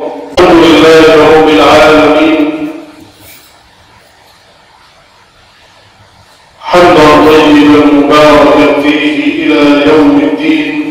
الحمد لله رب العالمين. حمدا طيبا مباركا فيه إلى يوم الدين.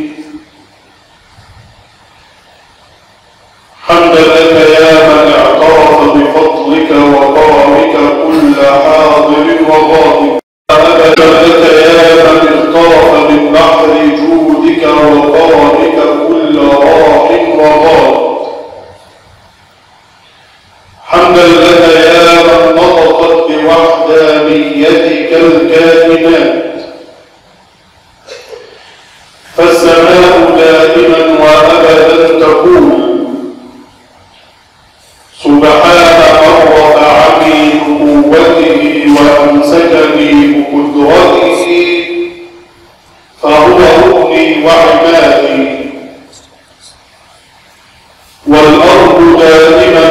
والأرض قادمة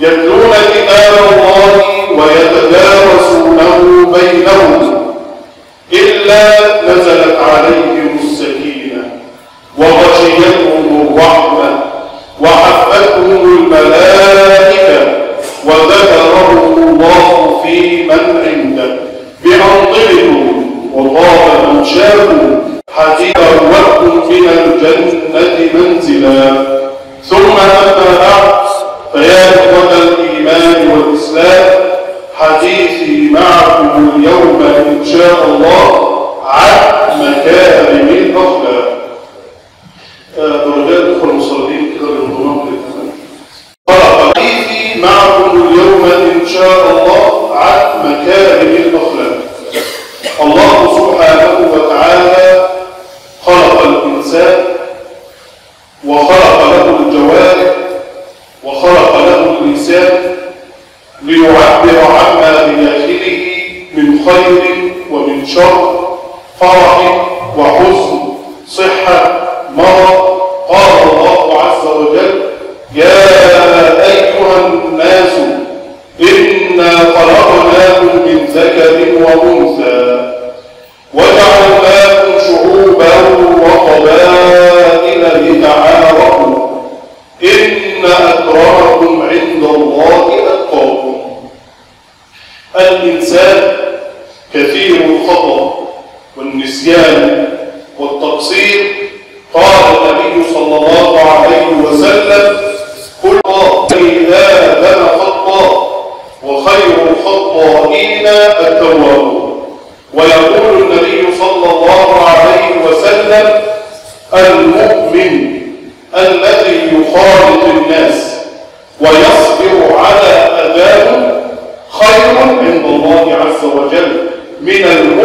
يتلون كتاب الله ويتدارسونه بينهم. إلا نزلت عليهم السكينة وغشيتهم الرحمة وحفتهم الملائكة وذكرهم الله في من عنده. بعظمهم وطاب من شاء من شر فرح وحزن صحة مرض قال الله عز وجل يا أيها الناس إنا خلقناكم من ذكر وأنثى وجعلناكم شعوبا وقبائل لتعارفوا إن أكرمكم عند الله أتقاكم. الإنسان الخطأ والنسيان والتقصير قال النبي صلى الله عليه وسلم كل آدم خطأ وخير الخطائين التوابون ويقول النبي صلى الله عليه وسلم المؤمن الذي يخالط الناس ويصبر على أذاهم خير عند الله عز وجل. من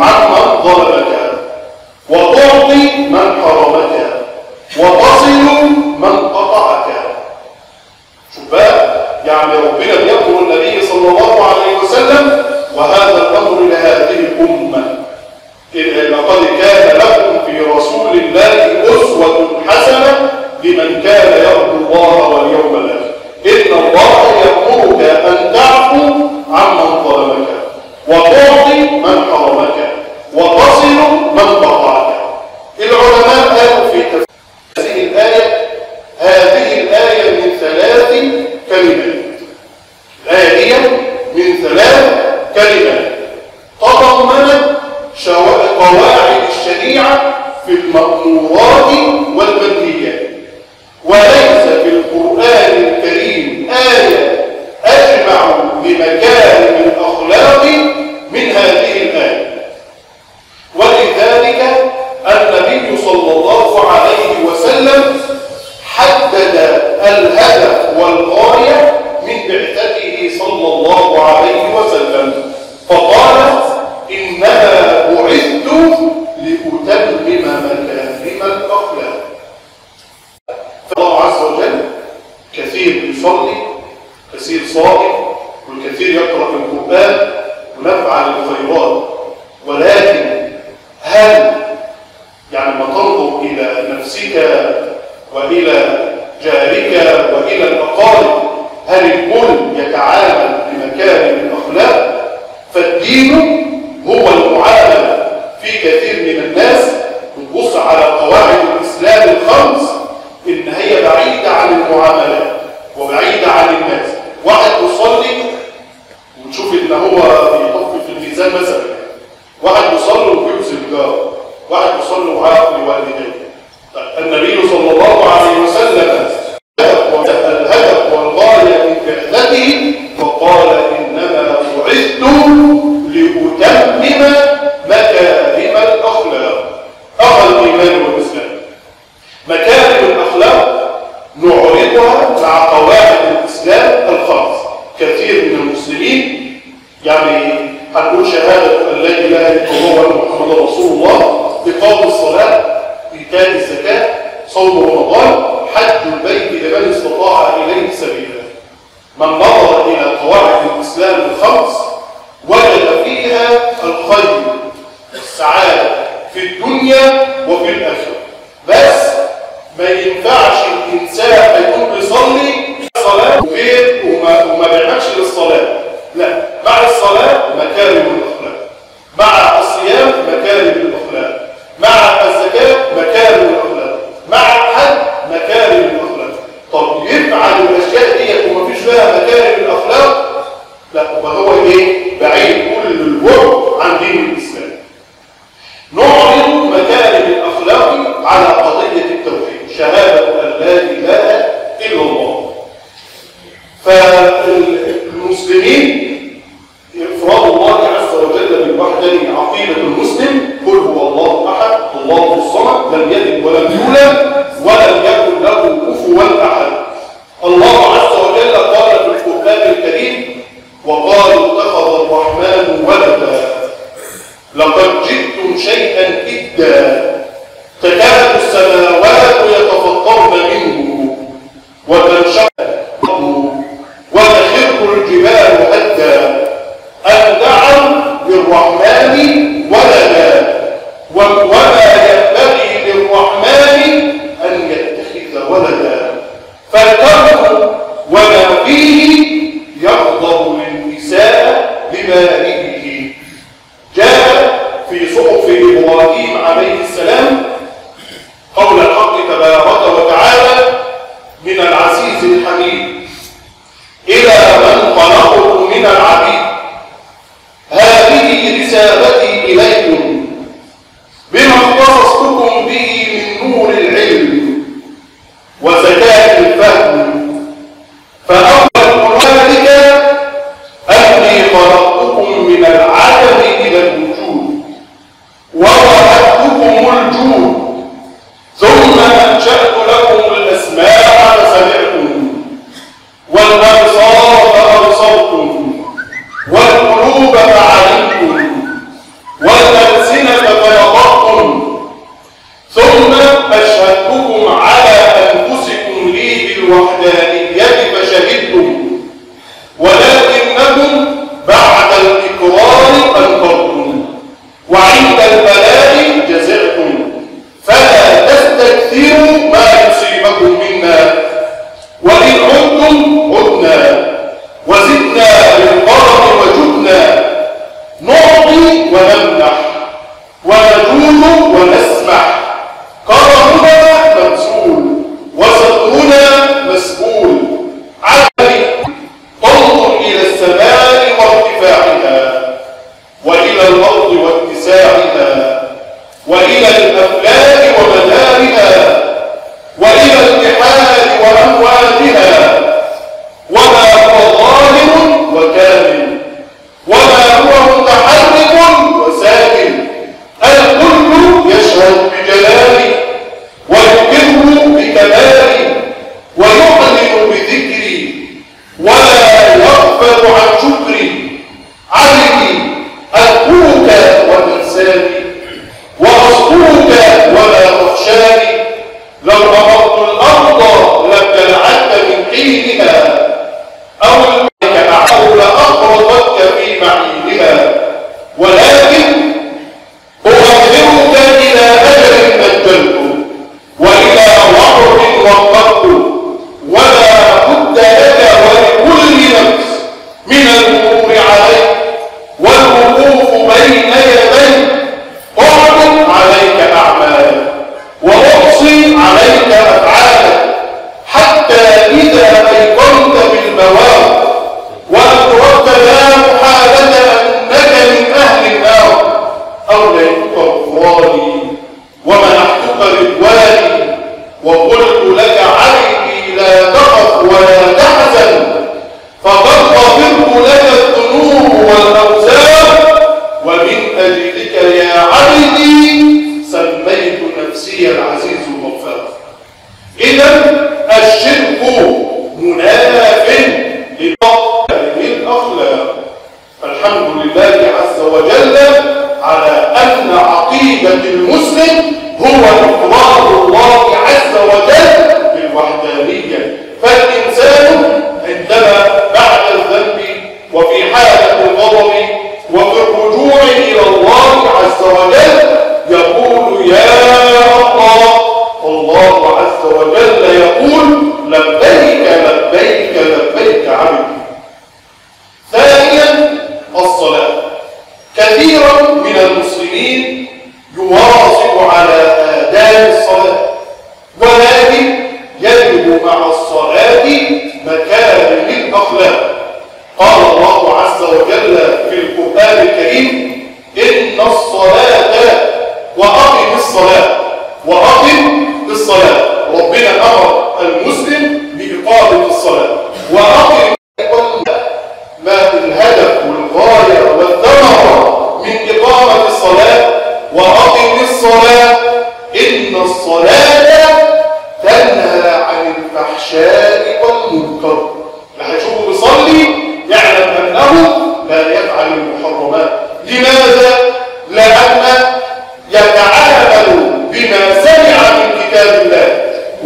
تعفو عن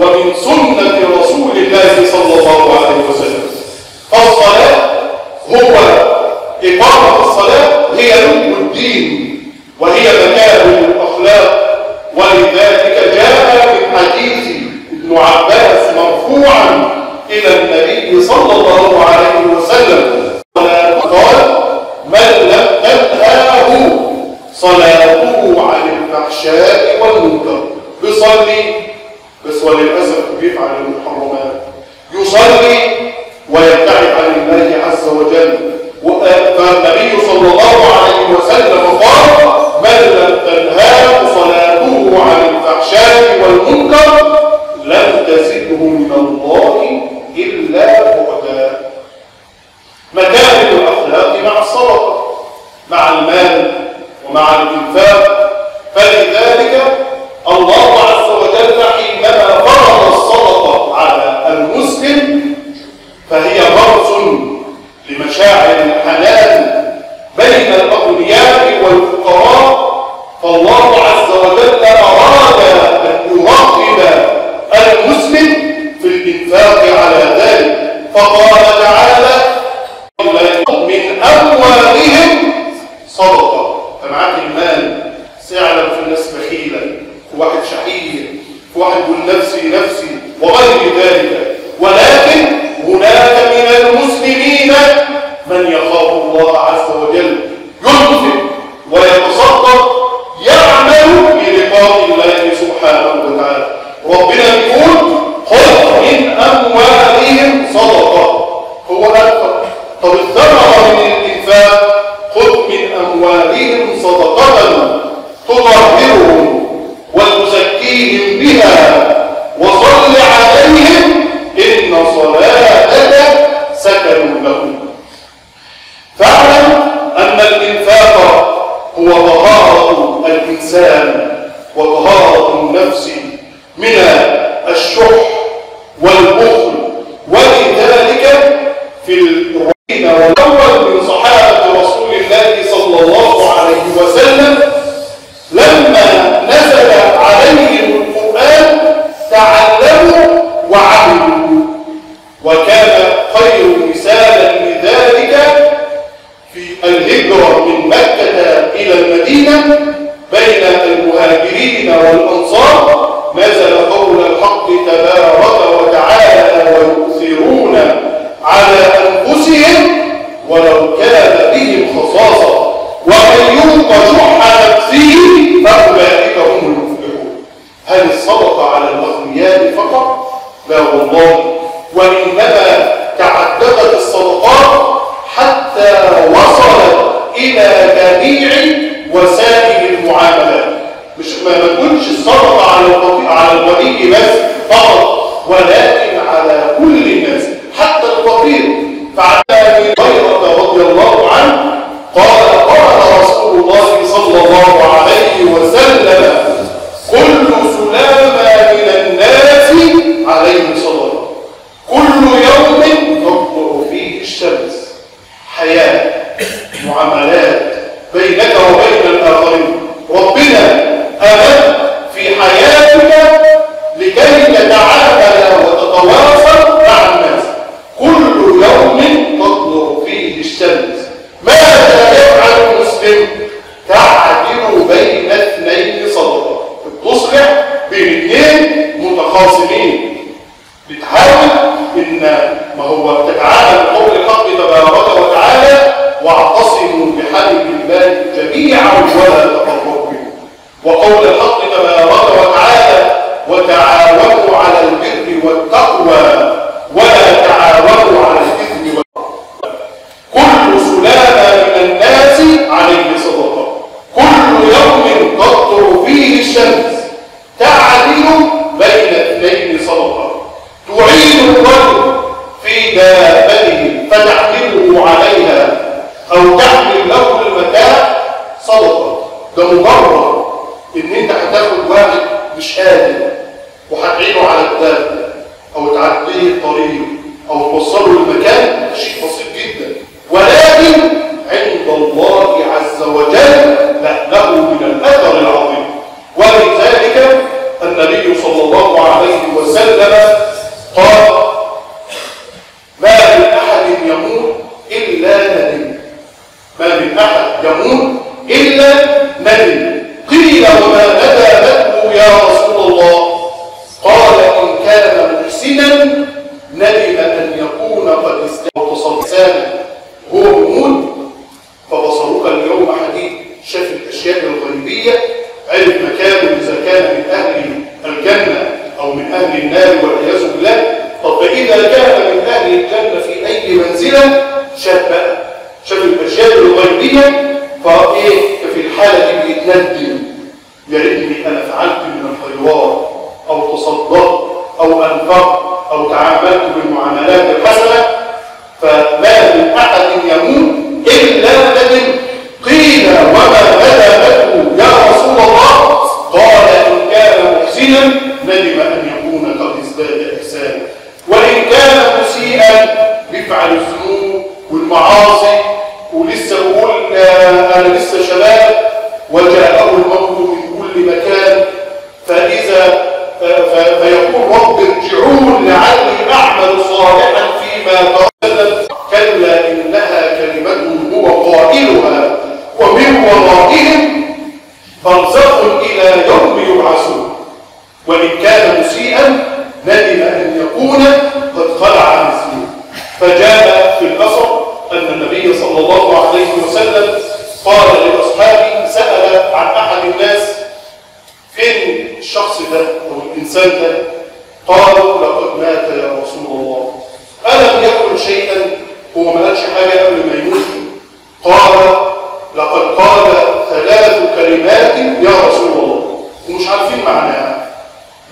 ومن سنة رسول الله صلى الله عليه وسلم. فالصلاة هو إقامة الصلاة هي لب الدين وهي مكارم الأخلاق. ولذلك جاء من حديث ابن عباس مرفوعا إلى النبي صلى الله عليه وسلم. قال من لم تنهاه صلاته عن الفحشاء والمنكر. يصلي بس وللأسف بيفعل المحرمات يصلي ويبتعد عن الله عز وجل. فالنبي صلى الله عليه وسلم قال من لم تنهاه صلاته عن الفحشاء والمنكر لم تزده من الله إلا بعدا. مكارم الأخلاق مع الصدقة مع المال ومع الإنفاق فلذلك الله فهي غرس لمشاعر الحنان بين الأغنياء والفقراء. فالله عز وجل أراد أن يرغب المسلم في الإنفاق على ذلك. فقال جميع وسائل المعاملات مش ما تكونش الصدقة على على الغني بس فقط ولكن على كل الناس حتى الفقير. فعن أبي هريرة رضي الله عنه قال قال رسول الله صلى الله عليه وسلم كل سلامة من الناس عليه صدقه كل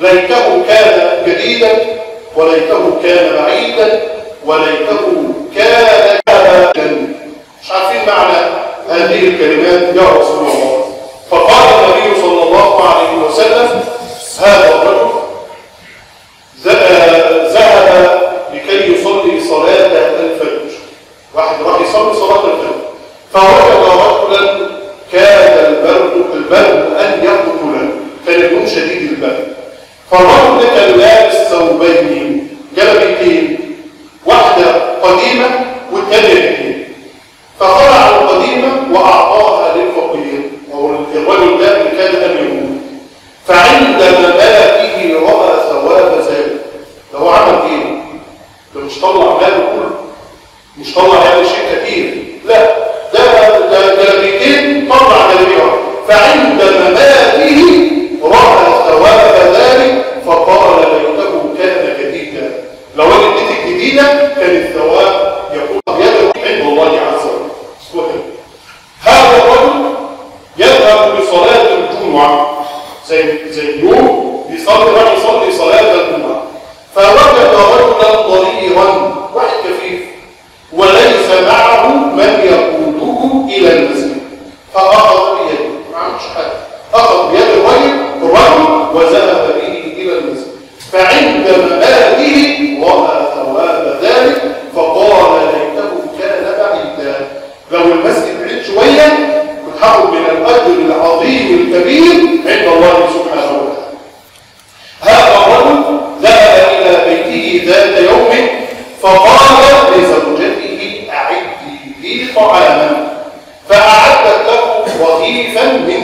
ليته كان جديدا وليته كان بعيدا وليته كان جدا مش عارفين معنى هذه الكلمات يا رسول الله. فقال النبي صلى الله عليه وسلم هذا الرجل ذهب لكي يصلي صلاة الفجر. واحد راح يصلي صلاة الفجر. فوجد رجلا كاد البرد البرد أن يقتله. كان يكون شديد البرد. فالرجل كان لابس ثوبين جلبتين واحدة قديمة والثانيه جديدة. فخلع القديمة وأعطاها للفقير. أو الرجل ده اللي كان أميره. فعند مماته رأى ثواب ذلك. ده هو عمل إيه؟ ده مش طلع ماله كله. مش طلع يعني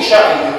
Asia and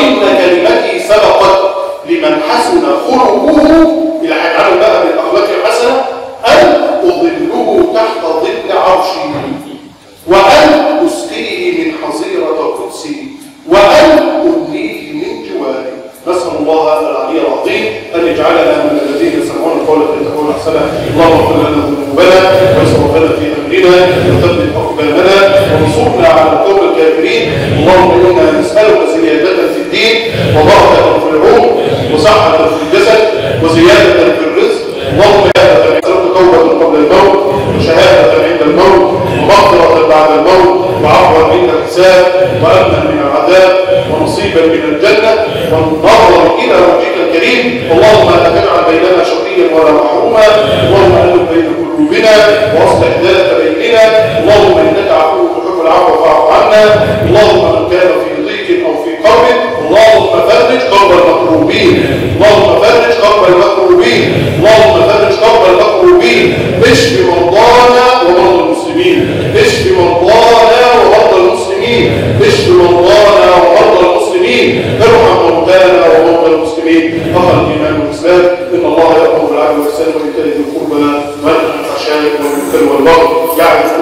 وإن كلمتي سبقت لمن حسن خلقه. العمل بقى بالأخلاق الحسنة أن أظله تحت ظل عرشي وأن أسقيه من حظيرة قدسي وأن أبنيه من جواري نسأل الله هذا العلي العظيم أن يجعلنا من الذين يسمعون القول في تقول أحسنه اللهم اغفر لنا ذنوبنا ويسر في أمرنا ويثبت أقدامنا وانصرنا على القوم الكافرين. اللهم إنا نسألك سيادتك الدين وبركة في العلوم وصحة في الجسد وزيادة في الرزق وقيادة توبة قبل الموت وشهادة عند الموت ومغفرة بعد الموت وعفوا عند الحساب وأمنا من العذاب ونصيبا من الجنة ونظرا إلى وجهك الكريم. اللهم لا تجعل بيننا شقيا ولا محروما. اللهم ألف بين قلوبنا وأصلح ذات بيننا. اللهم إنك عفو تحب العفو فاعف عنا. اللهم من كان في اللهم فرج كرب المكروبين اللهم فرج كرب المكروبين اشف مرضانا ومرضى المسلمين. اشف مرضانا ومرضى المسلمين. اشف مرضانا ومرضى المسلمين. ارحم مرضانا ومرضى المسلمين. فقال الإمام الإسلام إن الله يأمر بالعدل والإحسان وإيتاء ذي القربى وينهى عن الفحشاء والمنكر والبغي. يعظكم